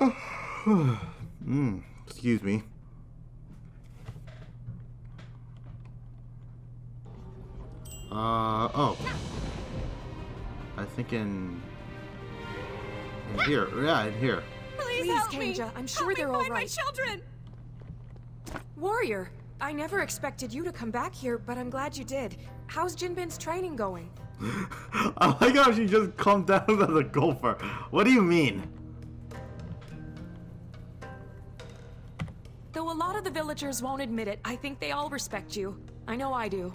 Hmm. Excuse me. Uh, oh. I think in... In here. Yeah, in here. Please, Please, help me. Kanja, I'm sure Help they're all right. my children. Warrior, I never expected you to come back here, but I'm glad you did. How's Jinbin's training going? I like how she just calmed down as a gopher. What do you mean? Of the villagers won't admit it, I think they all respect you. I know I do.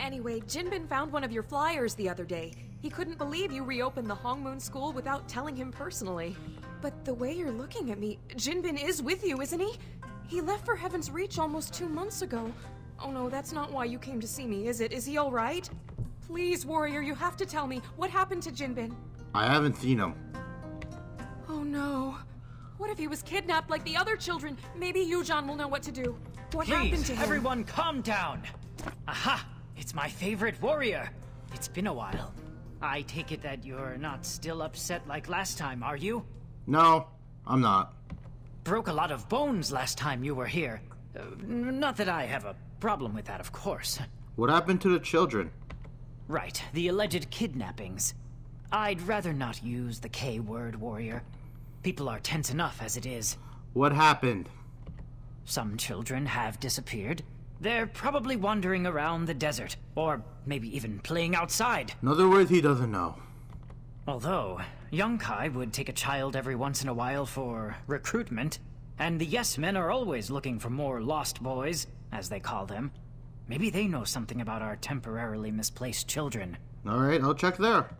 Anyway, Jinbin found one of your flyers the other day. He couldn't believe you reopened the Hongmoon School without telling him personally. But the way you're looking at me, Jinbin is with you, isn't he? He left for Heaven's Reach almost two months ago. Oh no, that's not why you came to see me, is it? Is he alright? Please, Warrior, you have to tell me. What happened to Jinbin? I haven't seen him. Oh no. What if he was kidnapped like the other children? Maybe Yujan will know what to do. What happened to him? everyone calm down. Aha! It's my favorite warrior. It's been a while. I take it that you're not still upset like last time, are you? No, I'm not. Broke a lot of bones last time you were here. Uh, not that I have a problem with that, of course. What happened to the children? Right, the alleged kidnappings. I'd rather not use the K word, warrior. People are tense enough as it is. What happened? Some children have disappeared. They're probably wandering around the desert, or maybe even playing outside. In other words, he doesn't know. Although, Yonkai would take a child every once in a while for recruitment, and the Yes Men are always looking for more lost boys, as they call them. Maybe they know something about our temporarily misplaced children. Alright, I'll check there.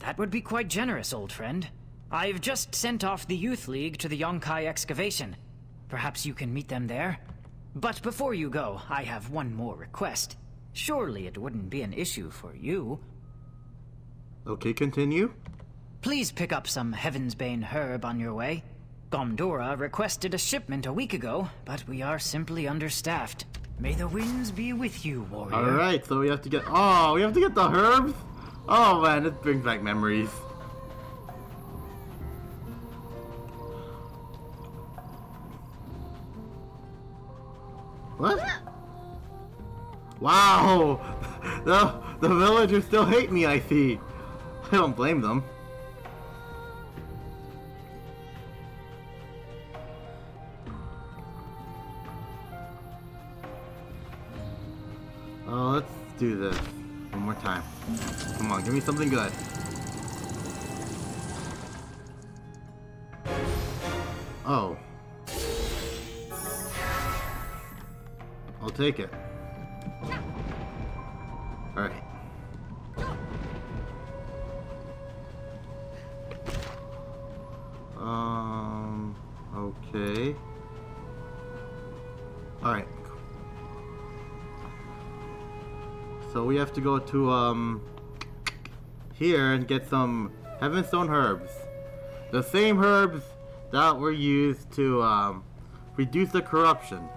That would be quite generous, old friend. I've just sent off the Youth League to the Yonkai excavation. Perhaps you can meet them there? But before you go, I have one more request. Surely it wouldn't be an issue for you. Okay, continue. Please pick up some Heaven's Bane herb on your way. Gomdora requested a shipment a week ago, but we are simply understaffed. May the winds be with you, warrior. Alright, so we have to get. Oh, we have to get the herbs? Oh man, it brings back memories. Wow! The, the villagers still hate me, I see. I don't blame them. Oh, let's do this one more time. Come on, give me something good. Oh. I'll take it. So we have to go to, um, here and get some Heavenstone herbs. The same herbs that were used to, um, reduce the corruption.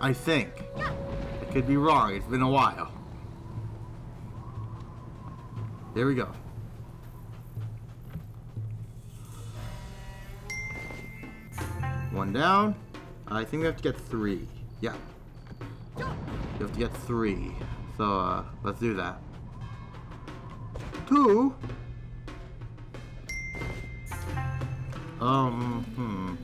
I think. I could be wrong, it's been a while. There we go. One down. I think we have to get three. Yeah. You have to get three. So, uh, let's do that. Two? Um, hmm.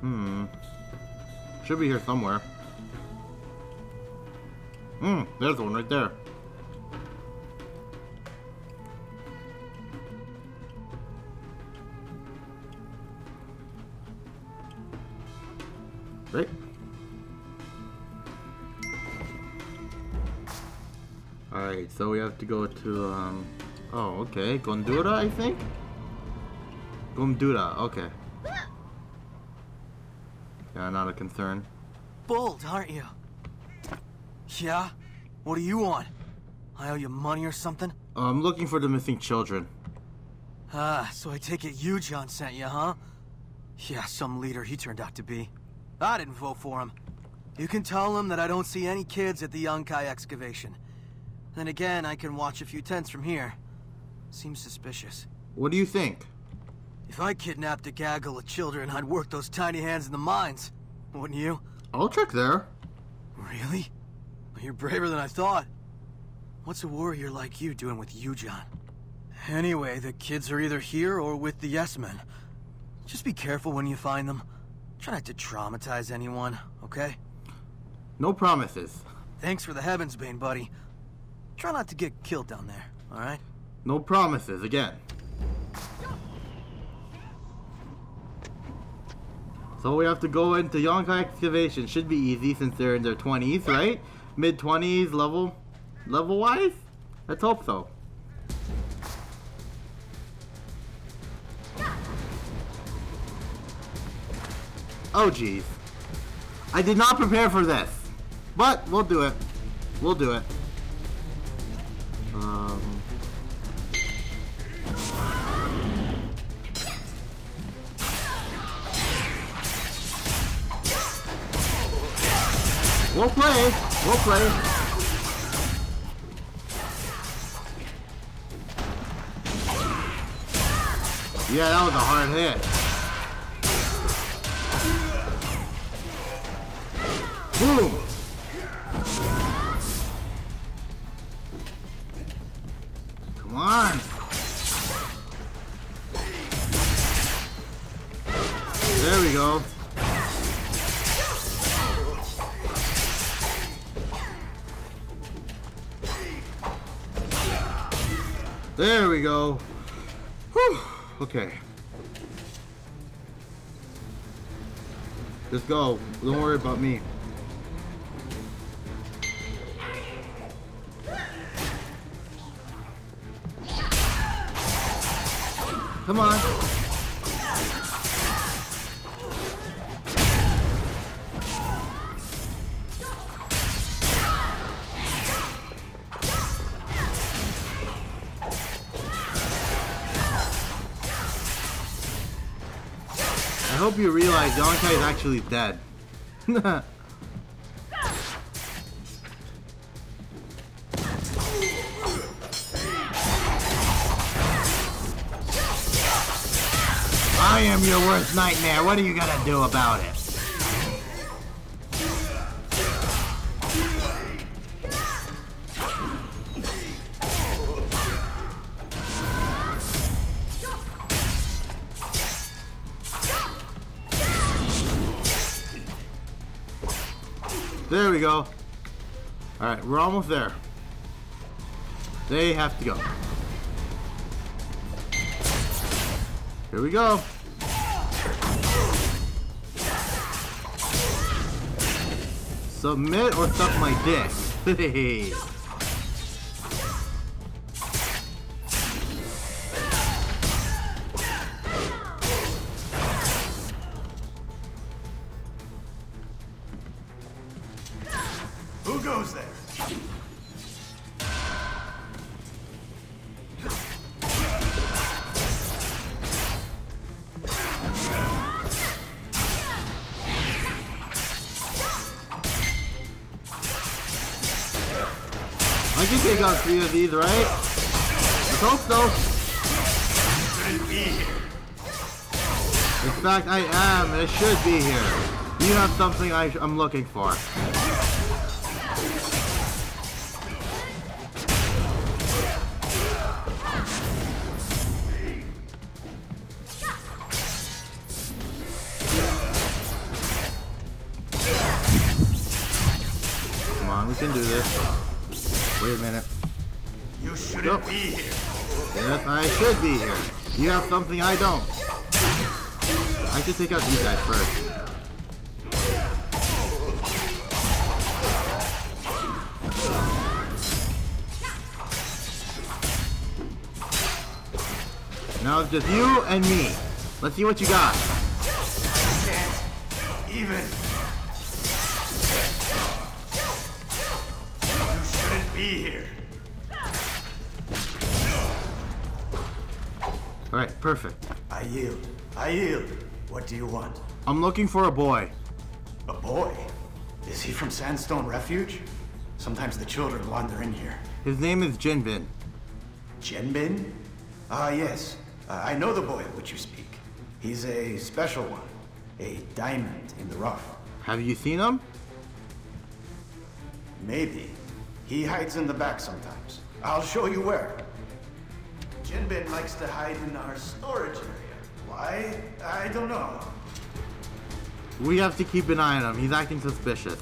Hmm. Should be here somewhere. Hmm, there's one right there. Right? Alright, so we have to go to, um... Oh, okay. Gondura, I think? Gondura, okay. Yeah, not a concern. Bold, aren't you? Yeah? What do you want? I owe you money or something? Uh, I'm looking for the missing children. Ah, so I take it Yujan, sent you, huh? Yeah, some leader he turned out to be. I didn't vote for him. You can tell him that I don't see any kids at the Yonkai excavation. Then again, I can watch a few tents from here. Seems suspicious. What do you think? If I kidnapped a gaggle of children, I'd work those tiny hands in the mines. Wouldn't you? I'll check there. Really? Well, you're braver than I thought. What's a warrior like you doing with Yujan? Anyway, the kids are either here or with the Yes Men. Just be careful when you find them. Try not to traumatize anyone, okay? No promises. Thanks for the Heaven's Bane, buddy. Try not to get killed down there, alright? No promises again. So we have to go into Yonkai excavation. Should be easy since they're in their 20s, right? Mid 20s level level wise? Let's hope so. Oh jeez. I did not prepare for this. But we'll do it. We'll do it. We'll play. We'll play. Yeah, that was a hard hit. Boom. We go. Whew. Okay. Just go. Don't worry about me. Come on. Hope you realize Yonkai is actually dead. I am your worst nightmare. What are you gonna do about it? There we go. Alright, we're almost there. They have to go. Here we go. Submit or suck my dick. take out three of these, right? Let's hope so. In fact, I am. It should be here. You have something I I'm looking for. Come on, we can do this. Wait a minute. You shouldn't be here. Yes, I should be here. You have something I don't. I should take out these guys first. Now it's just you and me. Let's see what you got. Even. Alright, perfect. I yield. I yield. What do you want? I'm looking for a boy. A boy? Is he from Sandstone Refuge? Sometimes the children wander in here. His name is Jinbin. Jinbin? Ah, yes. Uh, I know the boy of which you speak. He's a special one. A diamond in the rough. Have you seen him? Maybe. He hides in the back sometimes. I'll show you where. Jinbin likes to hide in our storage area. Why? I don't know. We have to keep an eye on him. He's acting suspicious.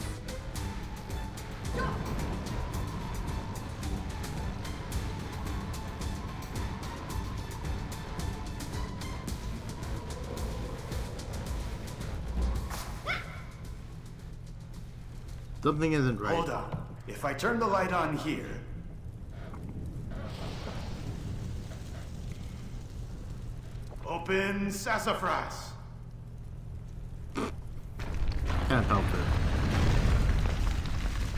Something isn't right. Hold on. If I turn the light on here, open sassafras. Can't help it.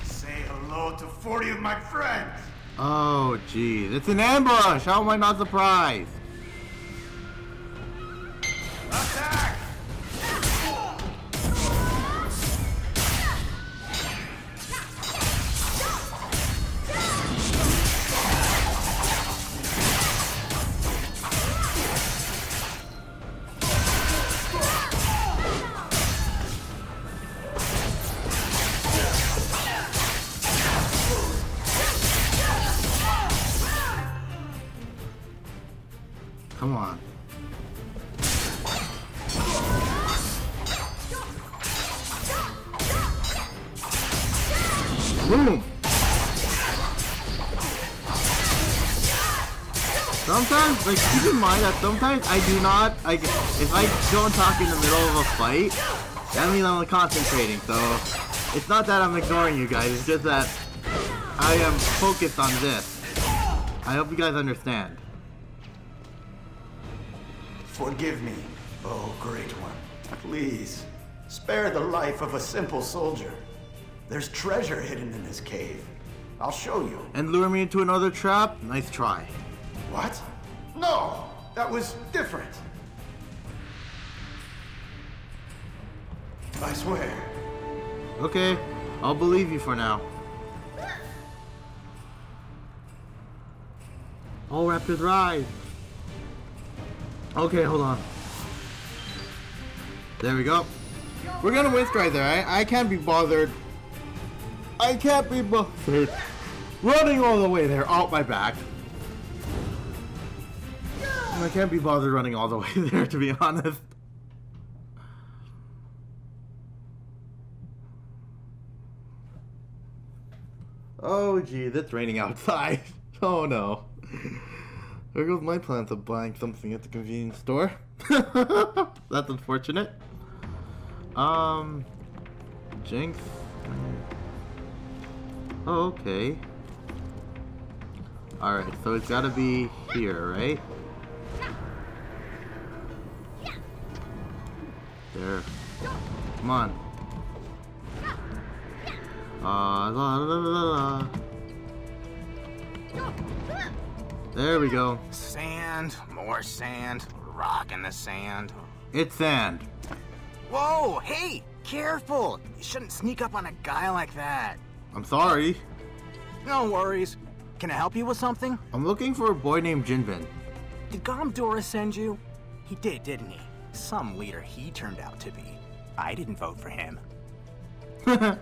Say hello to 40 of my friends. Oh, geez. It's an ambush! How am I not surprised? Sometimes, like, keep in mind that sometimes I do not, like, if I don't talk in the middle of a fight, that means I'm concentrating, so it's not that I'm ignoring you guys, it's just that I am focused on this. I hope you guys understand. Forgive me, oh great one. Please, spare the life of a simple soldier. There's treasure hidden in this cave. I'll show you. And lure me into another trap? Nice try. What? No! That was different. I swear. Okay, I'll believe you for now. All rapid ride. Okay, hold on. There we go. We're gonna waste right there. I, I can't be bothered. I can't be bothered. Running all the way there, out my back. I can't be bothered running all the way there, to be honest. Oh gee, it's raining outside. Oh no. There goes my plans of buying something at the convenience store. That's unfortunate. Um, Jinx. Oh, okay. Alright, so it's gotta be here, right? There. Come on. Uh, la, la, la. There we go. Sand, more sand, rock in the sand. It's sand. Whoa, hey, careful! You shouldn't sneak up on a guy like that. I'm sorry. No worries. Can I help you with something? I'm looking for a boy named Jinbin. Did Gomdora send you? He did, didn't he? Some leader he turned out to be. I didn't vote for him.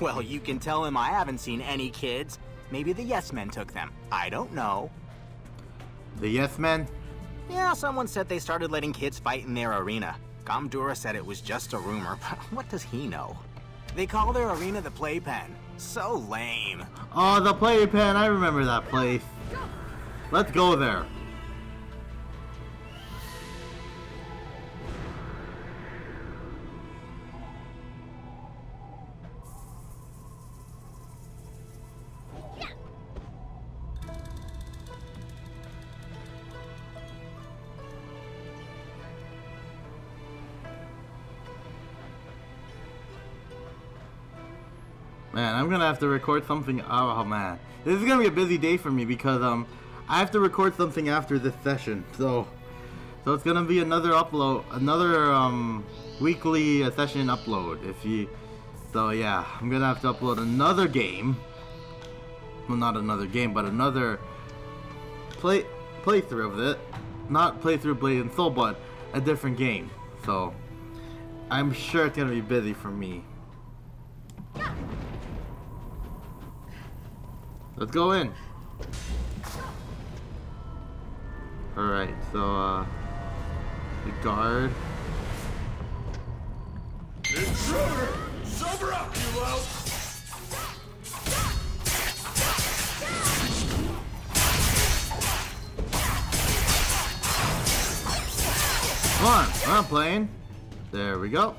Well, you can tell him I haven't seen any kids. Maybe the Yes Men took them. I don't know. the Yes Men? Yeah, someone said they started letting kids fight in their arena. Gomdora said it was just a rumor, but what does he know? They call their arena the playpen. So lame. Oh, the playpen. I remember that place. Let's go there. Man, I'm gonna have to record something. Oh man, this is gonna be a busy day for me because um, I have to record something after this session. So, so it's gonna be another upload, another um weekly uh, session upload. If you, so yeah, I'm gonna have to upload another game. Well, not another game, but another play playthrough of it. not play through Blade and Soul, but a different game. So I'm sure it's gonna be busy for me. Let's go in. Alright, so uh the guard. Intruder! Sober up, you lout! Come on, I'm playing. There we go.